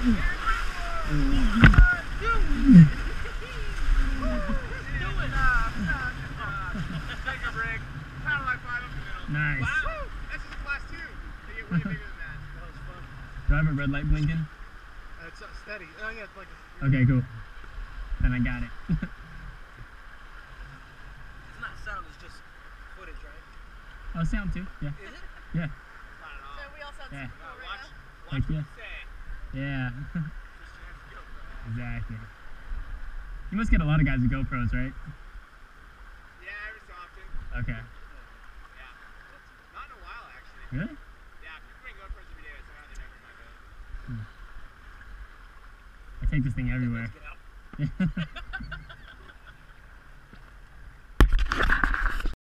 Nice. Wow, a class two. They get way bigger than that. That was fun. Red light blinking? Uh, it's uh, steady. Oh yeah, it's like. A, okay, cool. Then I got it. it's not sound. It's just footage, right? Oh, sound too. Yeah. Is it? Yeah. Not at all. So we all sound. Yeah. Cool right watch, watch like, what you say. Yeah. Christian has a GoPro. exactly. You must get a lot of guys with GoPros, right? Yeah, every so often. Okay. Yeah. Not in a while, actually. Really? Yeah, people bring GoPros every day. They never in my hmm. boat. I take this thing everywhere. Let's get out.